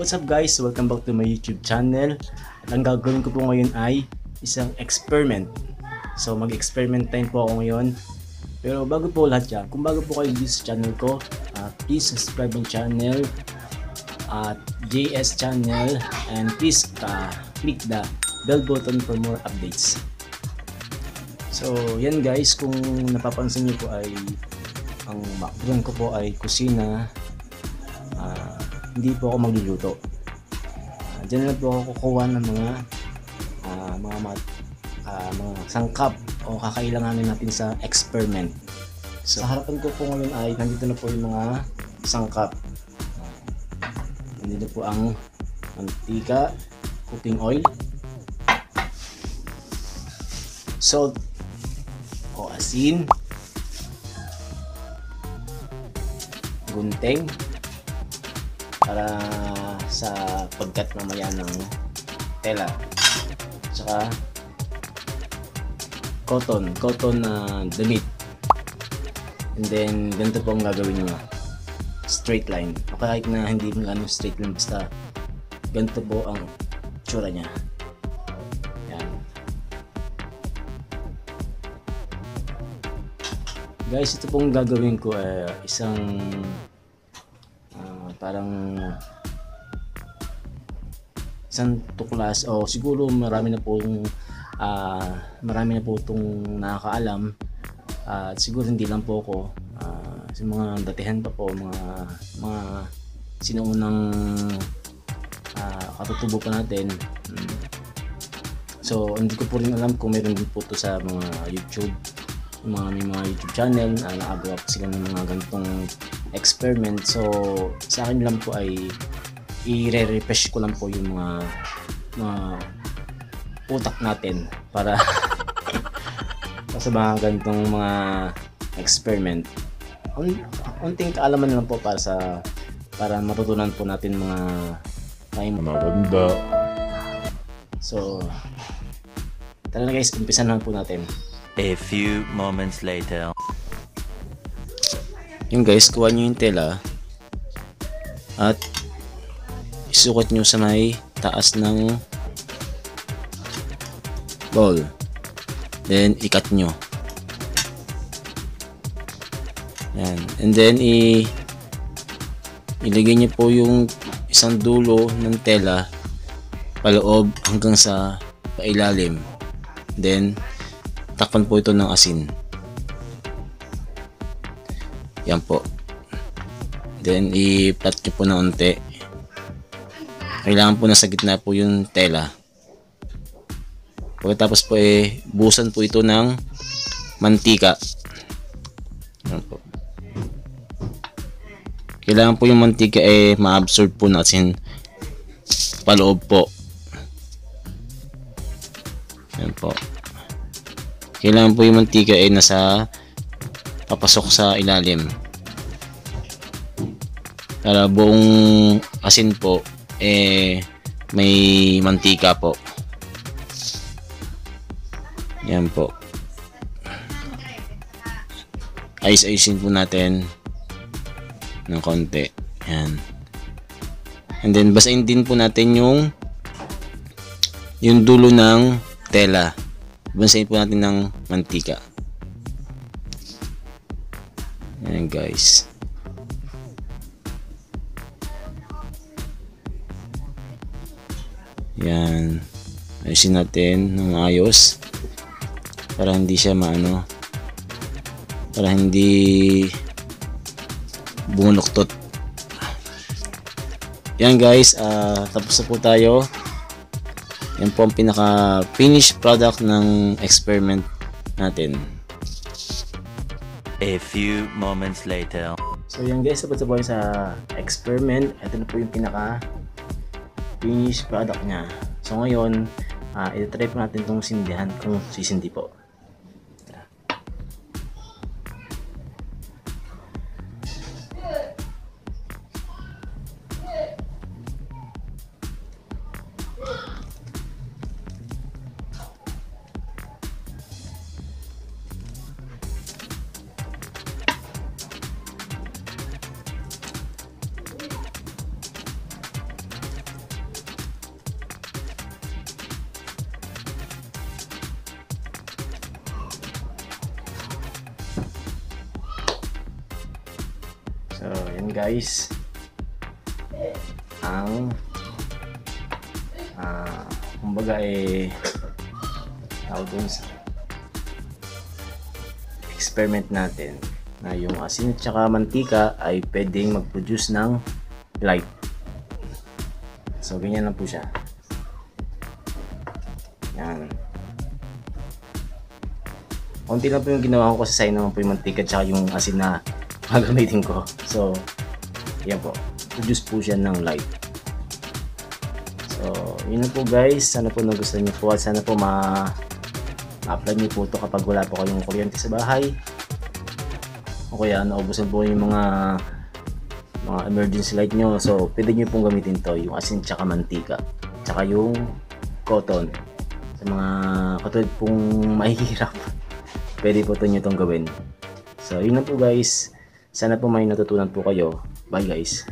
What's up guys? Welcome back to my YouTube channel. At ang gagawin ko po ngayon ay isang experiment. So mag-experiment time po ako ngayon. Pero bago po lahat yan, kung bago po kayo dito sa channel ko, uh, please subscribe my channel at JS channel and please uh, click the bell button for more updates. So yan guys, kung napapansin niyo po ay ang background ko po ay kusina. Ah, hindi po ako magluluto. Uh, diyan na po ako kukuha ng mga ah, mga mat, ah, mga sangkap o kakailanganin natin sa experiment. So, sa harapan ko po ngayon ay nandito na po yung mga sangkap. Ah, nandito po ang mantika, cooking oil, salt, o asin, gunting, para sa pagkat mamaya ng tela. Tsaka cotton, cotton na damit. And then ganito po ang gagawin nyo. Straight line. O kahit na hindi mo ano straight line basta ganito po ang tsura niya. Yan. Guys, ito pong gagawin ko ay isang parang isang tuklas. O siguro marami na po yung ah, marami na po itong nakakaalam. At siguro hindi lang po ako. Ah, sa mga datihan pa po mga mga sinuunang uh, katutubo pa natin. Mm. so hindi ko po rin alam kung meron din po to sa mga YouTube. Mga may mga YouTube channel uh, po sila ng mga ganitong experiment so sa akin lang po ay i-refresh ko lang po yung mga mga utak natin para sa mga ganitong mga experiment Un unting kaalaman lang po para sa para matutunan po natin mga mga Maganda. so tara na guys umpisa na po natin A few moments later. Yung guys, kuha nyo yung tela at isukat nyo sa may taas ng bowl. Then, ikat nyo. Yan. And then, i ilagay nyo po yung isang dulo ng tela paloob hanggang sa pailalim. Then, takpan po ito ng asin. Yan po. Then, i-flat nyo po na unti. Kailangan po nasa gitna po yung tela. Pagkatapos po eh, busan po ito ng mantika. Yan po. Kailangan po yung mantika eh ma-absorb po natin paloob po. Yan po. Kailangan po yung mantika ay nasa papasok sa ilalim. Para buong asin po eh may mantika po. Yan po. Ayos-ayosin po natin ng konti. Yan. And then basahin din po natin yung yung dulo ng tela. Basahin po natin ng mantika. Yan guys. Yan. Ayusin natin ng ayos. Para hindi siya maano. Para hindi bumuluktot. Yan guys. ah tapos na po tayo. Yan po ang pinaka finished product ng experiment natin. A few moments later. So yan guys, sa buhay sa experiment. Ito na po yung pinaka finished product niya. So ngayon, uh, i-try po natin itong sindihan kung sisindi po. Yun guys. Ang ah kumbaga eh tawag dun sa experiment natin na yung asin at saka mantika ay pwedeng mag-produce ng light. So, ganyan lang po siya. Yan. Konti lang po yung ginawa ko kasi sayang naman po yung mantika at saka yung asin na gagamitin ko. So, yan po. Produce po siya ng light. So, yun na po guys. Sana po nagustuhan niyo po at sana po ma ma-apply niyo po ito kapag wala po kayong kuryente sa bahay. O kaya naubusan po yung mga mga emergency light nyo. So, pwede nyo pong gamitin to yung asin tsaka mantika. Tsaka yung cotton. Sa mga katulad pong mahihirap. Pwede po to nyo itong gawin. So, yun na po guys. Sana po may natutunan po kayo. Bye guys.